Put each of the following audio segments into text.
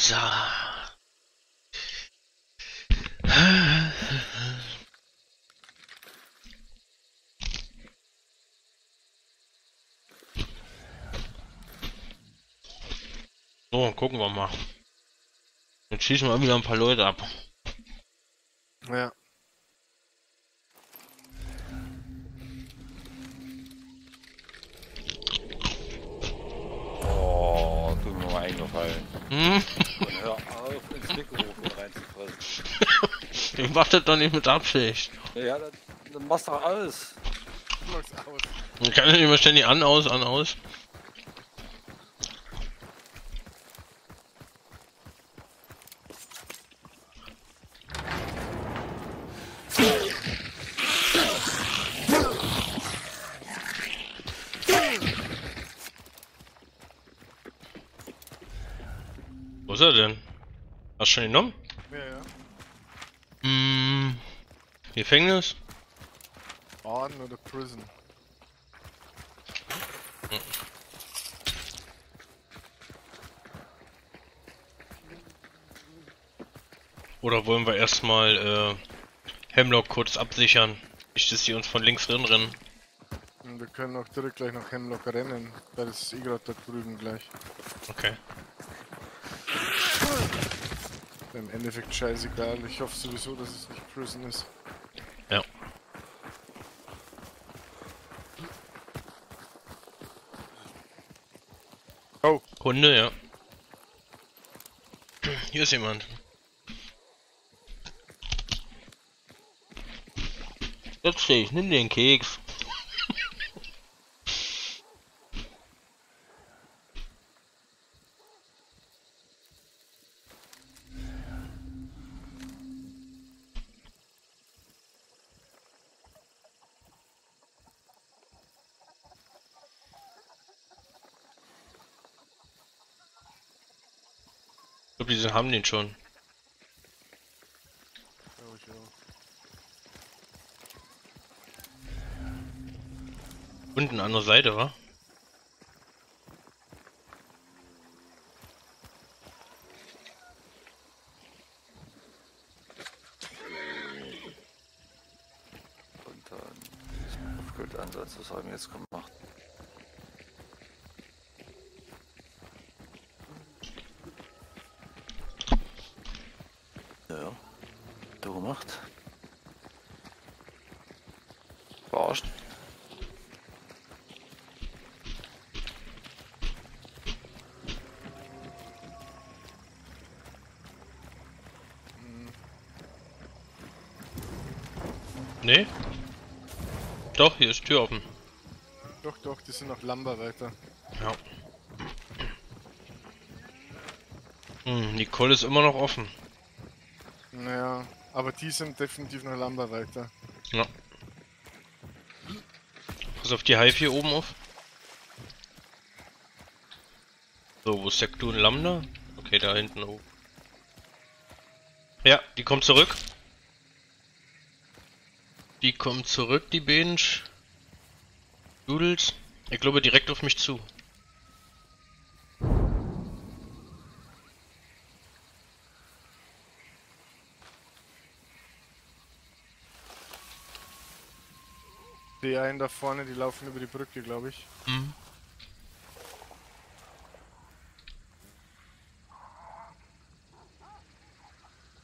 So. So, gucken wir mal. Jetzt schießen wir wieder ein paar Leute ab. Ja. Oh, tut mir mal eingefallen. Hm? Und hör auf, ins Mikrofon reinzufressen. Ich mach das doch nicht mit Absicht. Ja, dann, dann machst du doch alles. Ich kann ja nicht immer ständig an, aus, an, aus. Ist er denn? Hast du schon genommen? Ja, ja. Hm, Gefängnis? Orden oder Prison. Oder wollen wir erstmal äh, Hemlock kurz absichern? Nicht, dass sie uns von links rennen. Und wir können auch direkt gleich nach Hemlock rennen. Da ist eh gerade da drüben gleich. Okay. Im Endeffekt scheißegal. Ich hoffe sowieso, dass es nicht Prison ist. Ja. Oh, Hunde, ja. Hier ist jemand. Jetzt steh ich, nimm den Keks. Die haben den schon. Unten an der Seite, wa? Und dann Aufgüldansatz, was haben wir jetzt gemacht? Ja, du gemacht. Verarscht. Nee? Doch, hier ist Tür offen. Doch, doch, die sind noch Lumber weiter. Ja. Hm, Nicole ist immer noch offen. Naja, aber die sind definitiv noch Lumber weiter. Ja. Pass auf die Hive hier oben auf. So, wo ist der Clone Lambda? Okay, da hinten oben. Ja, die kommt zurück. Die kommt zurück, die Bench. Doodles. Ich glaube direkt auf mich zu. Die einen da vorne, die laufen über die Brücke, glaube ich. Mhm.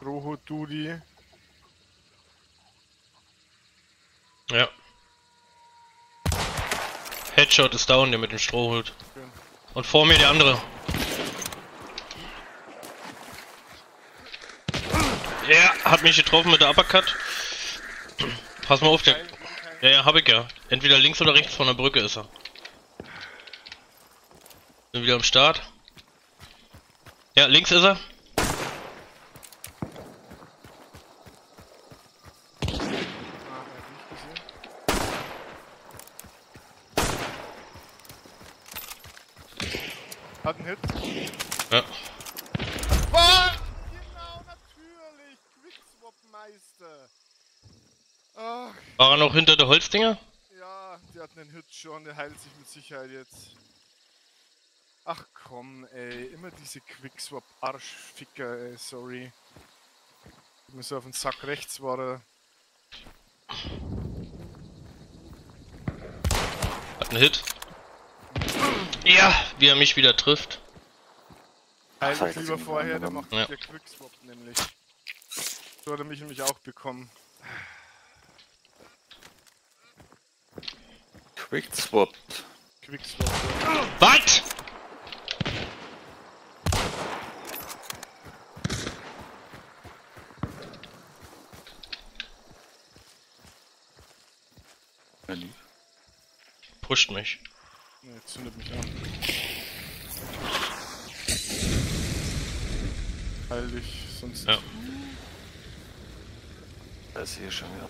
Roho, Dudi. Ja. Headshot ist down, der mit dem Strohhut. Und vor mir der andere. Ja, hat mich getroffen mit der Uppercut. Pass mal auf, der... Ja, ja, hab ich ja. Entweder links oder rechts von der Brücke ist er. Bin wieder am Start. Ja, links ist er hat nicht gesehen. Hat einen Hit. Ja. Was? Genau, natürlich. Quickswap-Meister. War er noch hinter der Holzdinger? ja, der hat einen Hit schon. Der heilt sich mit Sicherheit jetzt. Ach komm, ey, immer diese Quickswap Arschficker, ey, sorry. Ich muss auf den Sack rechts war er. Hat einen Hit. Ja, wie er mich wieder trifft. Eigentlich Scheiße, lieber vorher, der macht Ja. der Quickswap nämlich. So hat er mich nämlich auch bekommen. Quick swapped. Quickswap. Ja. Was? Pusht mich. Zündet mich an. Heil dich, sonst. Ja. Da ist hier schon wieder.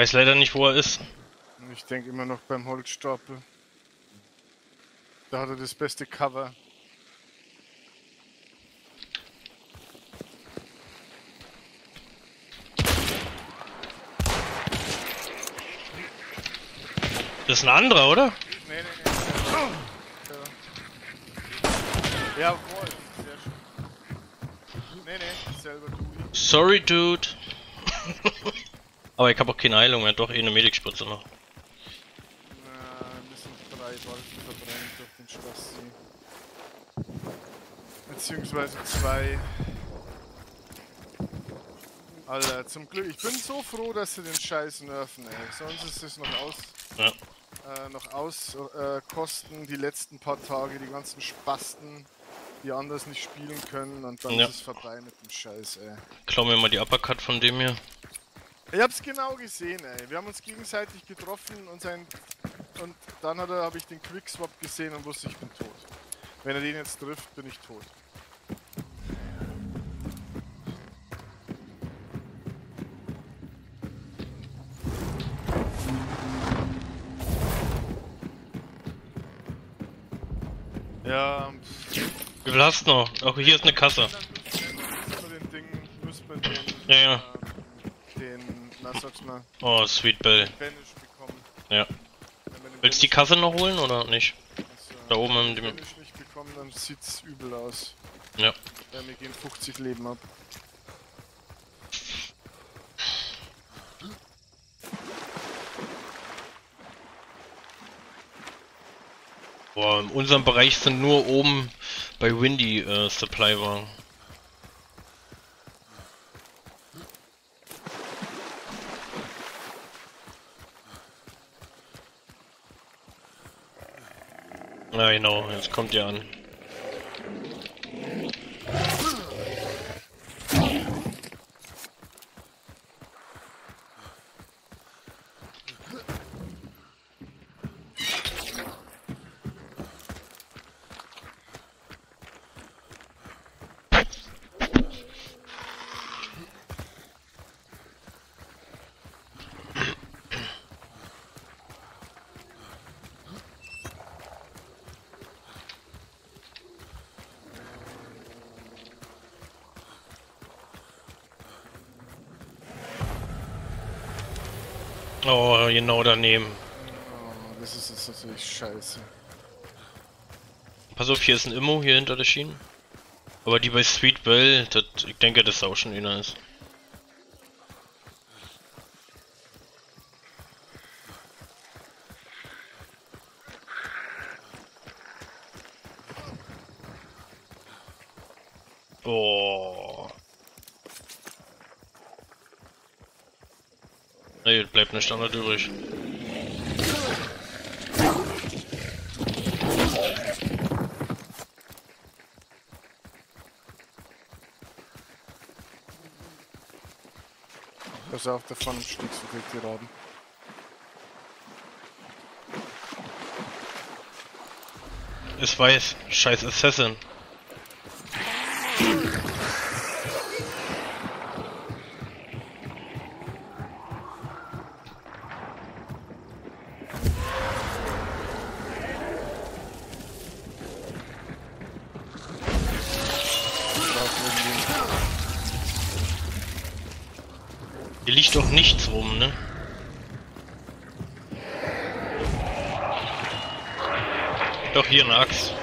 Weiß leider nicht, wo er ist. Ich denke immer noch beim Holzstapel. Da hat er das beste Cover. Das ist ein anderer, oder? Nee, nee, nee. Ja. Jawohl, sehr schön. Nee, nee, selber du. Sorry, Dude. Aber ich habe auch keine Heilung mehr. Doch, eh eine Medikspritze noch. Na, wir müssen drei Wolken verbrennen durch den Schlosssee. Beziehungsweise zwei. Alter, zum Glück. Ich bin so froh, dass sie den Scheiß nerven, ey. Sonst ist es noch aus. Ja. Äh, noch auskosten, äh, kosten die letzten paar Tage, die ganzen Spasten, die anders nicht spielen können und dann Ja. ist es vorbei mit dem Scheiß, ey. Klau mir mal die Uppercut von dem hier. Ich hab's genau gesehen, ey. Wir haben uns gegenseitig getroffen und sein und dann habe ich den Quickswap gesehen und wusste, ich bin tot. Wenn er den jetzt trifft, bin ich tot. Ja, pff, Wie viel hast du noch? Auch hier ist eine Kasse. dann müssen wir den Ding, müssen wir den, Ja, ja. ähm, den, na sag's mal, Oh, Sweet Bell. Bekommen. Ja. Wenn Willst du die Kasse noch holen oder nicht? Also, Da oben wenn dem- den Banish nicht bekommen, dann sieht's übel aus. Ja. Ja, mir gehen 50 Leben ab. Boah, in unserem Bereich sind nur oben bei Windy äh, Supply-Wagen. Ja genau, jetzt kommt ihr an. Oh, genau daneben. Oh, das ist jetzt natürlich scheiße. Pass auf, hier ist ein Immo hier hinter der Schiene. Aber die bei Sweet Bell, das, ich denke, dass da auch schon einer ist. Oh. Gut, bleibt eine Standard übrig. Pass auf, da vorne stiegst du kriegt die Raben. Ist weiß. Scheiß Assassin. Hier liegt doch nichts rum, ne? Doch, hier eine Axt.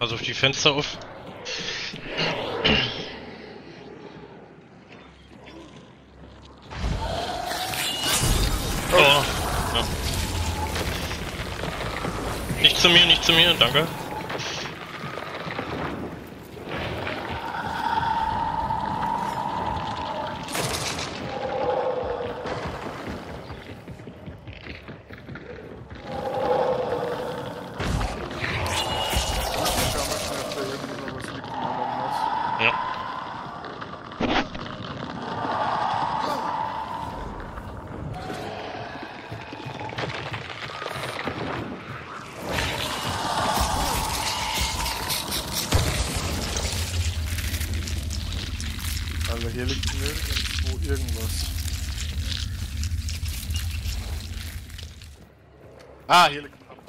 Also auf die Fenster auf. Oh. Ja. Nicht zu mir, nicht zu mir, danke. Ah, hier liegt ein Hammer.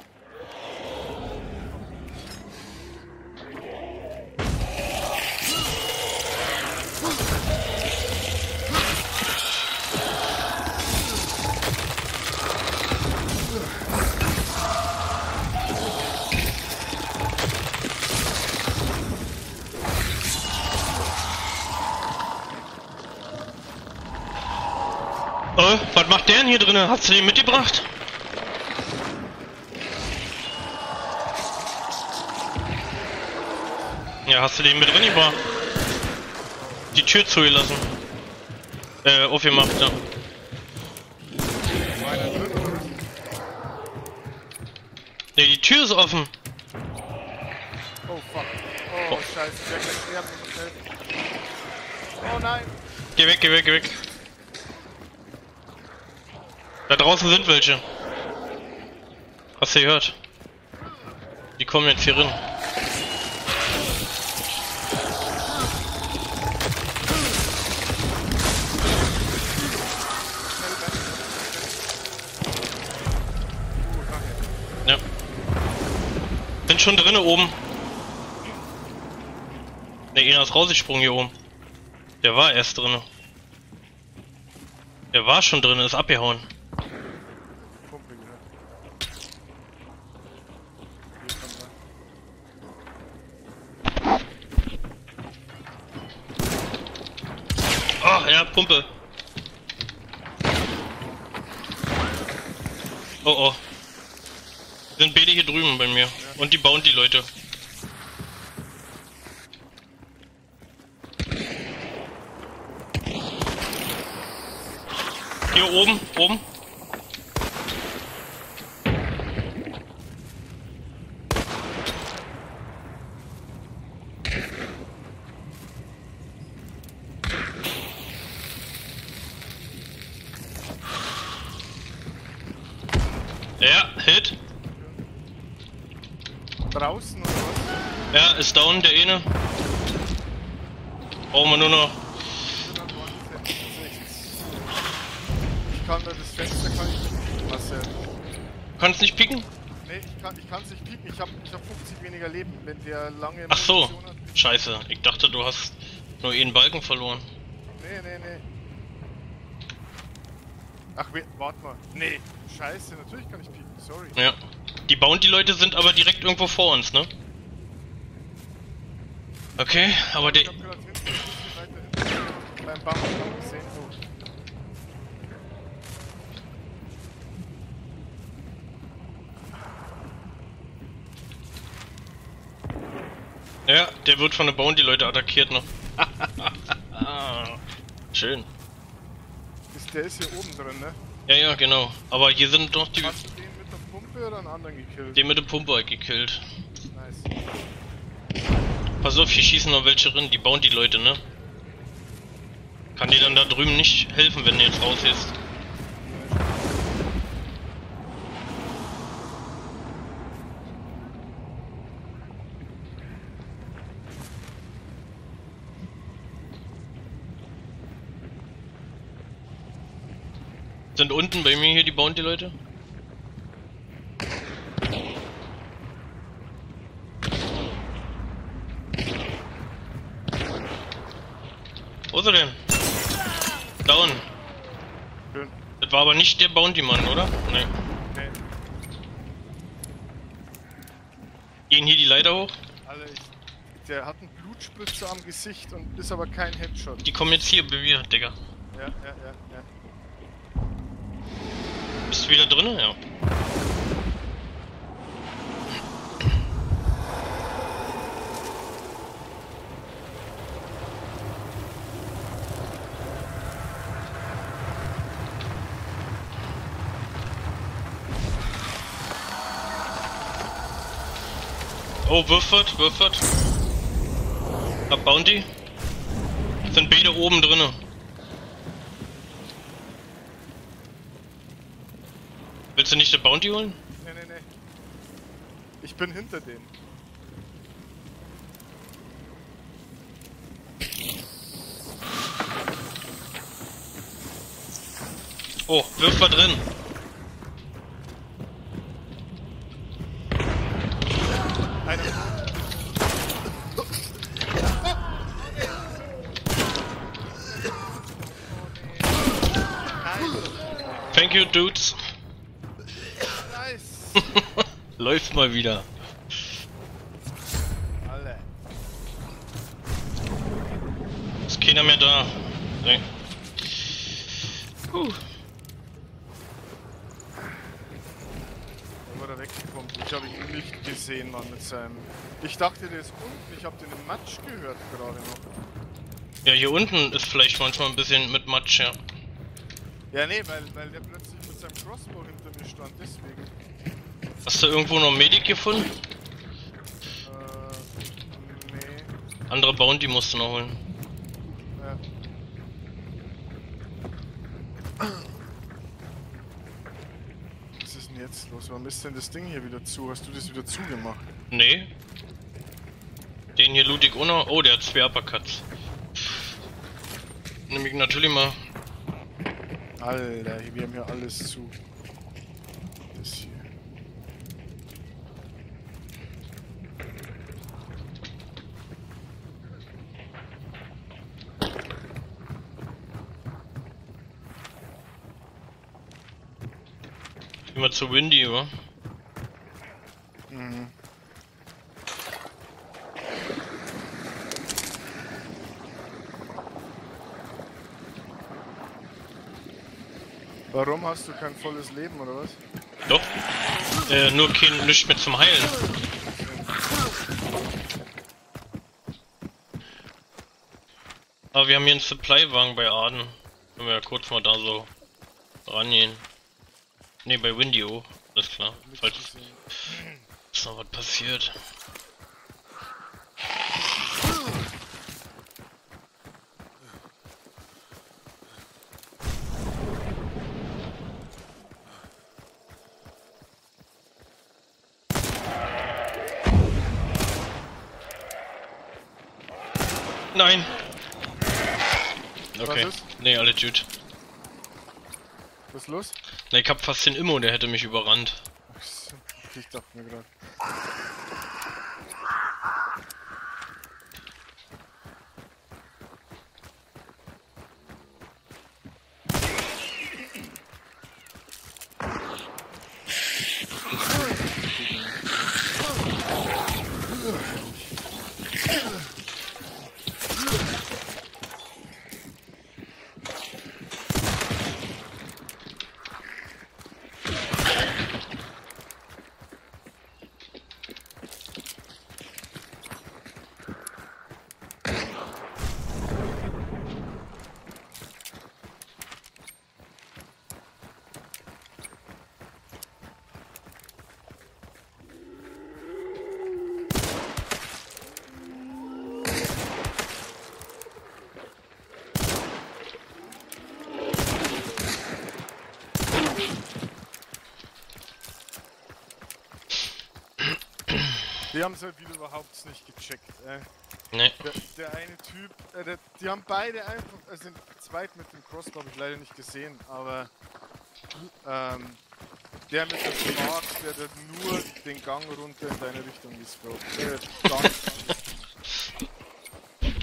Oh, was macht der denn hier drinnen? Hast du den mitgebracht? Ja, hast du den mit drin gebracht? Die Tür zugelassen. Äh, aufgemacht, ja. War? Ne, die Tür ist offen. Oh fuck. Oh, scheiße, ich werde gleich sterben, ich muss helfen. Oh nein. Geh weg, geh weg, geh weg. Da draußen sind welche. Hast du gehört? Die kommen jetzt hier rein. Sind schon drinnen oben. Der einer ist rausgesprungen hier oben. Der war erst drinnen. Der war schon drinnen, ist abgehauen. Oh, ja, Pumpe. Oh oh. Sind beide hier drüben bei mir. Und die bauen die Leute. Hier oben, oben. Ja, Hit. Draußen oder was? Ja, ist down, der eine. Brauchen wir nur noch. Ich kann da das Fenster kann ich nicht Marcel. Kannst nicht picken? Nee, ich kann ich kann's nicht pieken. Ich hab, ich hab 50 weniger Leben, wenn der lange Ach so. Scheiße. Ich dachte, du hast nur einen Balken verloren. Nee, nee, nee. Ach, warte mal. Nee, scheiße, natürlich kann ich pieken, sorry. Ja. Die Bounty-Leute sind aber direkt irgendwo vor uns, ne? Okay, aber der. Ja, der wird von den Bounty-Leute attackiert noch. Schön. Der ist hier oben drin, ne? Ja, ja, genau. Aber hier sind doch die. Hast du den mit der Pumpe oder einen anderen gekillt? Den mit dem Pumper halt gekillt. Nice. Pass auf, hier schießen noch welche drin, die Bounty-Leute, ne? Kann dir dann da drüben nicht helfen, wenn du jetzt raus ist. Sind unten bei mir hier die Bounty Leute? Wo ist er denn? Down. Schön. Das war aber nicht der Bounty-Mann, oder? Nein. Nee. Gehen hier die Leiter hoch? Alle, der hat einen Blutspritzer am Gesicht und ist aber kein Headshot. Die kommen jetzt hier bei mir, Digga. Ja, ja, ja, ja. Bist du wieder drinnen? Ja. Oh, Würfert, Würfert. Hab Bounty. Sind beide oben drinne. Willst du nicht den Bounty holen? Nee, nee, nee. Ich bin hinter denen. Oh, Würfer drin. Mal wieder. Alle. Ist keiner mehr da. Nee. War er weggekommen. Ich habe ihn nicht gesehen, Mann, mit seinem. Ich dachte, der ist unten. Ich habe den im Matsch gehört gerade noch. Ja, hier unten ist vielleicht manchmal ein bisschen mit Matsch, ja. Ja, nee, weil, weil der plötzlich mit seinem Crossbow hinter mir stand, deswegen. Hast du irgendwo noch Medic gefunden? Äh. Nee. Andere Bounty musst du noch holen. Ja. Was ist denn jetzt los? Warum ist denn das Ding hier wieder zu? Hast du das wieder zugemacht? Nee. Den hier auch noch. Oh, der hat zwei Uppercuts. Nimm ich natürlich mal. Alter, wir haben hier alles zu. Das hier. Immer zu Windy, oder? Mhm. Warum hast du kein volles Leben oder was? Doch. Äh, nur kein nichts mehr zum Heilen. Aber wir haben hier einen Supply-Wagen bei Aden. Können wir ja kurz mal da so rangehen. Ne, bei Windio. Alles klar. Falls ist noch was passiert. Nein! Okay. Nee, alle gut. Was ist los? Ne, ich hab fast den Immo, der hätte mich überrannt. Ich dachte mir gerade. Die haben es halt wieder überhaupt nicht gecheckt, ey. Ne. Der, der eine Typ, äh, der, die haben beide einfach, also den zweit mit dem Crossbow habe ich leider nicht gesehen, aber ähm, der mit der Spark, der hat nur den Gang runter in deine Richtung gescrollt. Äh, gar nicht angesprochen.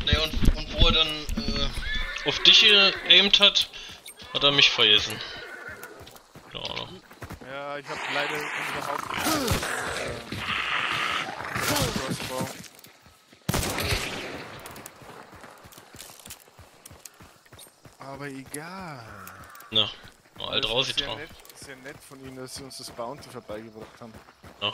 Ne, und, und wo er dann äh, auf dich geaimt hat, hat er mich vergessen. Keine Ahnung. Ja, ich habe leider unsere Haupt... Äh, Crossbow. Aber egal. Na, mal alt Das ist sehr rausgetragen. nett, sehr nett von Ihnen, dass Sie uns das Bounty vorbeigebracht haben. Ja.